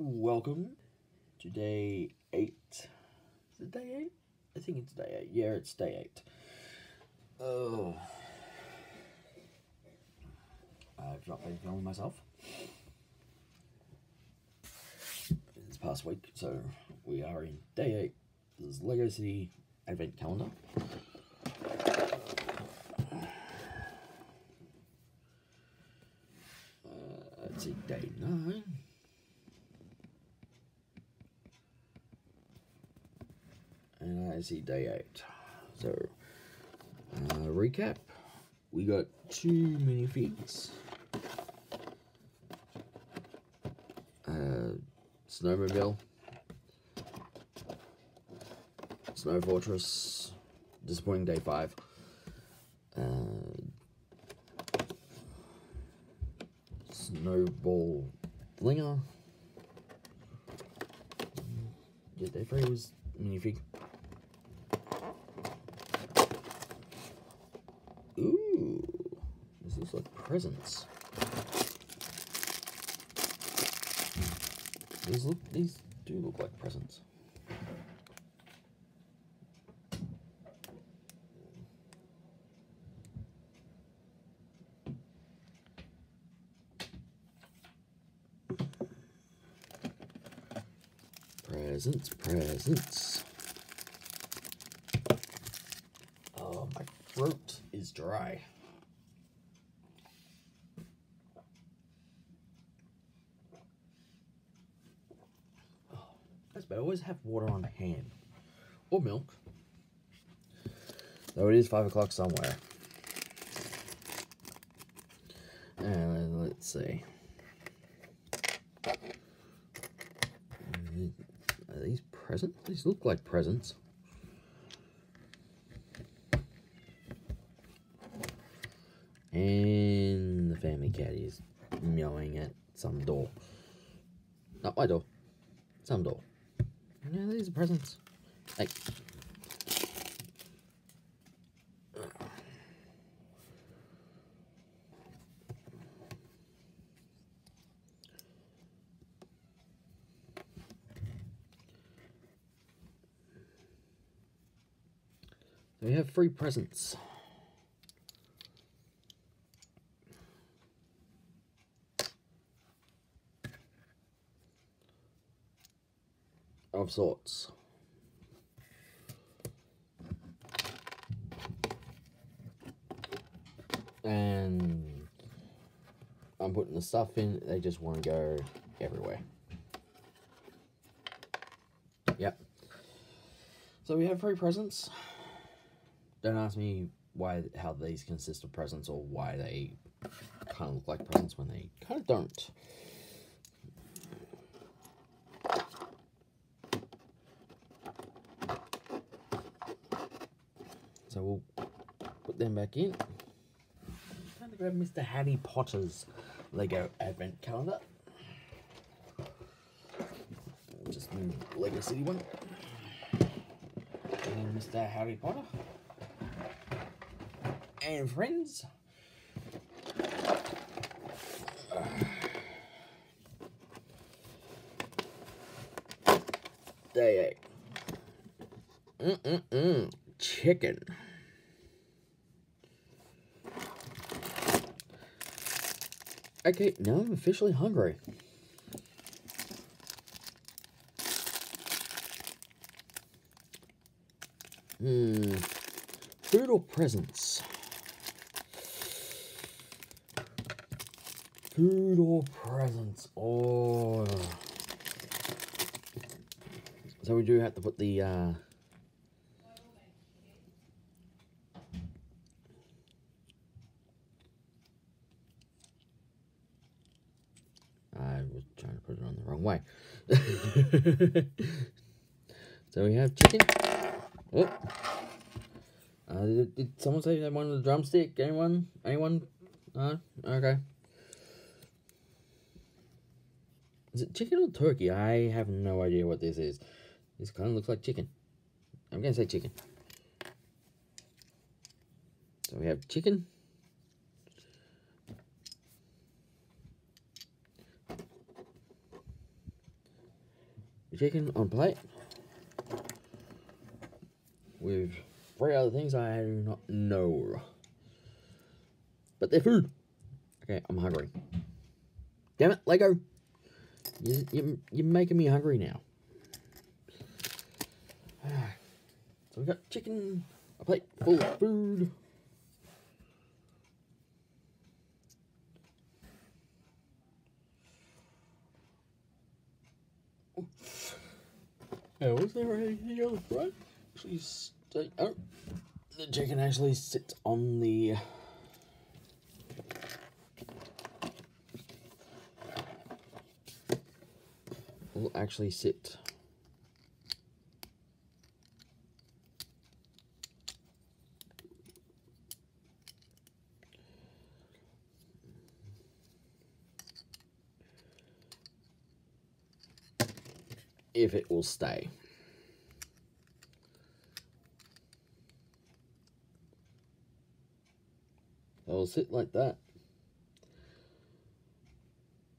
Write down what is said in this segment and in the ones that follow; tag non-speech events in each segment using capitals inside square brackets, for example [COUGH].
Welcome to day eight. Is it day eight? I think it's day eight. Yeah, it's day eight. Oh. I've not been filming myself this past week, so we are in day eight. This is Lego City Advent Calendar. Uh, let's see, day nine. See day eight. So, uh, recap. We got two minifigs. Uh, Snowmobile. Snow Fortress. Disappointing day five. Uh, Snowball Flinger. Yeah, day three was minifig. Ooh, this presents. These look, these do look like presents. Presents, presents. Oh, my throat is dry. Oh, that's better. I always have water on hand. Or milk. Though it is 5 o'clock somewhere. And let's see. Are these presents? These look like presents. And the family cat is meowing at some door. Not my door. Some door. Yeah, these are presents. Hey. We have free presents. Of sorts. And I'm putting the stuff in, they just want to go everywhere. Yep. So we have free presents. Don't ask me why, how these consist of presents or why they kind of look like presents when they kind of don't. So we'll put them back in. Time to grab Mr. Harry Potter's Lego Advent Calendar. Just Lego City one. And Mr. Harry Potter and friends. Day eight. Mm-mm-mm. Chicken. Okay, now I'm officially hungry. Hmm. Food or presents? Food or presents? Oh. So we do have to put the, uh... I was trying to put it on the wrong way. [LAUGHS] so we have chicken. Oh. Uh, did, did someone say they wanted a drumstick? Anyone? Anyone? Uh, okay. Is it chicken or turkey? I have no idea what this is. This kind of looks like chicken. I'm going to say chicken. So we have chicken. Chicken on plate with three other things I do not know. But they're food. Okay, I'm hungry. Damn it, Lego! You, you, you're making me hungry now. [SIGHS] So we got chicken, a plate full of food. Oh, was there anything else, right? Please stay. Oh, the chicken actually sits on the. Will actually sit. If it will stay. I'll sit like that.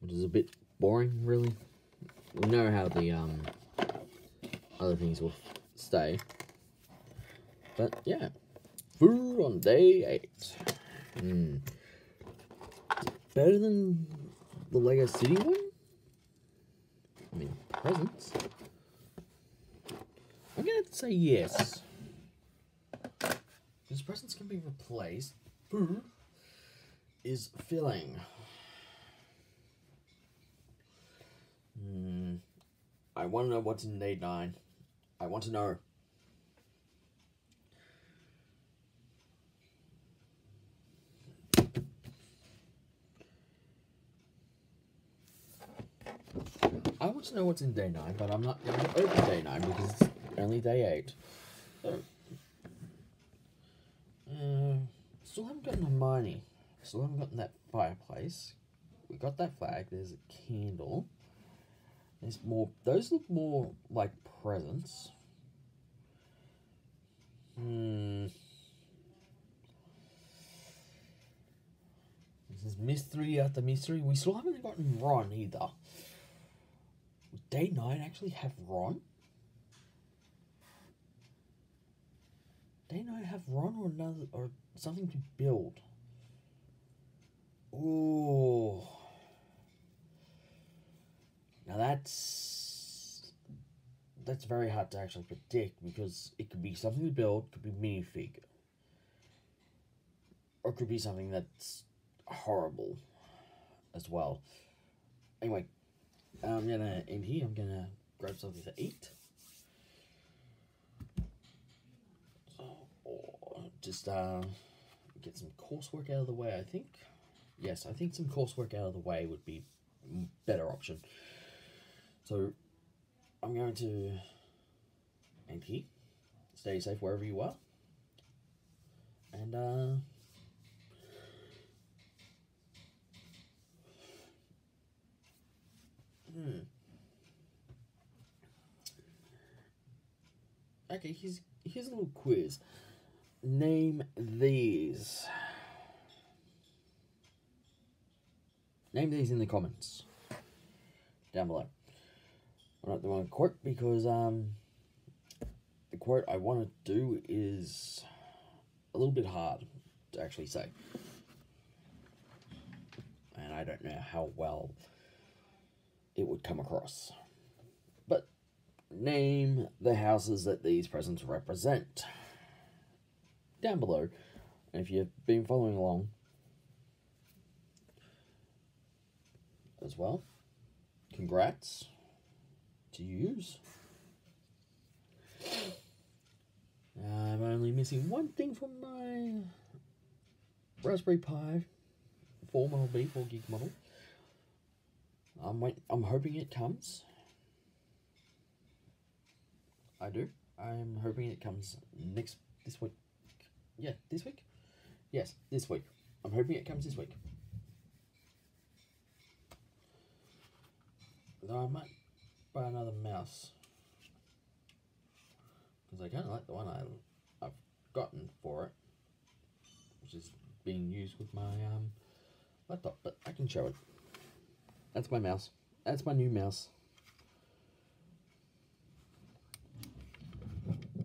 Which is a bit boring, really. We know how the um other things will stay. But yeah, food on day eight. Mm. Better than the Lego City one? Presents. I'm gonna have to say yes. Because presents can be replaced food is filling. Hmm. I want to know what's in day nine. I want to know. I want to know what's in day nine, but I'm not going to open day nine because it's only day eight. So, uh, Still haven't gotten Hermione. Still haven't gotten that fireplace. We got that flag. There's a candle. There's more. Those look more like presents. Hmm. This is mystery after mystery. We still haven't gotten Ron either. Day 9 actually have Ron? Day 9 have Ron or another or something to build. Oh. Now that's that's very hard to actually predict because it could be something to build, could be minifig. Or could be something that's horrible as well. Anyway, I'm gonna end here, I'm gonna grab something to eat. just uh, get some coursework out of the way, I think. Yes, I think some coursework out of the way would be better option. So I'm going to end here. Stay safe wherever you are. And uh Hmm. Okay, here's here's a little quiz. Name these. Name these in the comments down below. I'm not doing a quote because um, the quote I want to do is a little bit hard to actually say. And I don't know how well it would come across. But name the houses that these presents represent down below. And if you've been following along as well, congrats to yous. I'm only missing one thing from my Raspberry Pi 4 model B, 4 gig model. I'm wait, I'm hoping it comes. I do. I'm hoping it comes next this week. Yeah, this week? Yes, this week. I'm hoping it comes this week. Though I might buy another mouse. Because I kind of like the one I, I've gotten for it. Which is being used with my um, laptop. But I can show it. That's my mouse. That's my new mouse.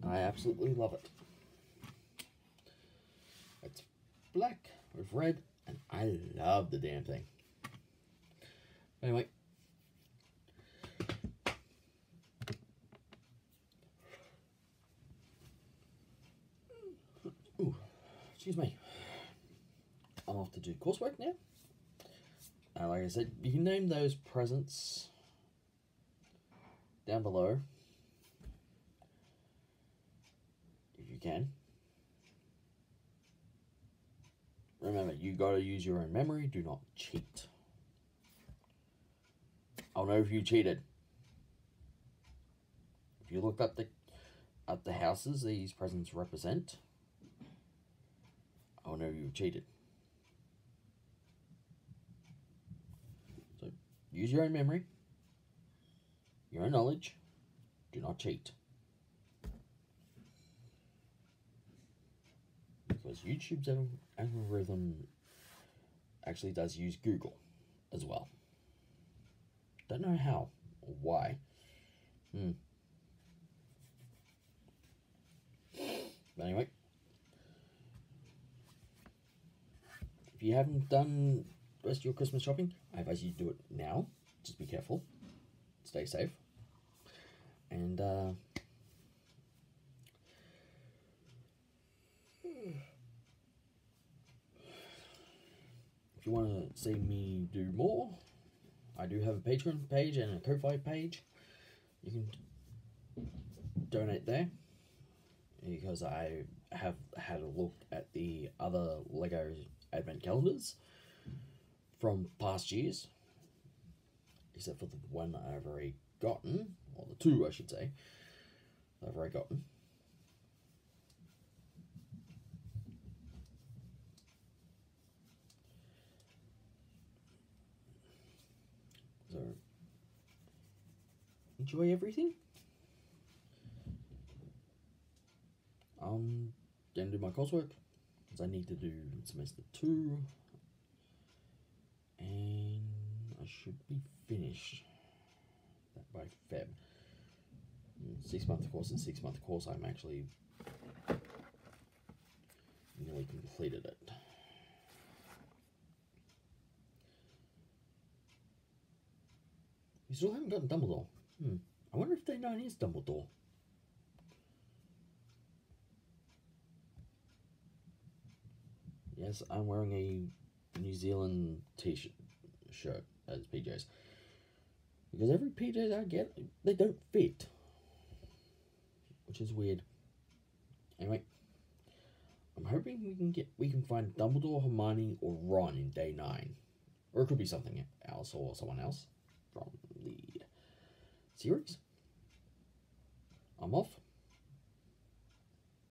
I absolutely love it. It's black with red, and I love the damn thing. Anyway. Ooh, excuse me. I'm off to do coursework now. Uh, like I said, you can name those presents down below if you can. Remember, you gotta use your own memory, do not cheat. I'll know if you cheated. If you look up the at the houses these presents represent, I'll know if you cheated. So use your own memory, your own knowledge, do not cheat. Because YouTube's algorithm actually does use Google as well. Don't know how or why. Hmm. But anyway, if you haven't done rest of your Christmas shopping, I advise you to do it now. Just be careful, stay safe, and uh, if you want to see me do more, I do have a Patreon page and a Ko-Fi page. You can donate there because I have had a look at the other Lego advent calendars from past years, except for the one I've already gotten, or the two I should say, I've already gotten. So, enjoy everything. I'm gonna do my coursework because I need to do semester two, and I should be finished by Feb. Six month course and six month course. I'm actually nearly completed it. You still haven't gotten Dumbledore. Hmm. I wonder if Day 9 is Dumbledore. Yes, I'm wearing a New Zealand t-shirt shirt as PJs. Because every PJs I get, they don't fit. Which is weird. Anyway, I'm hoping we can get we can find Dumbledore, Hermione, or Ron in day nine. Or it could be something else or someone else from the series. I'm off.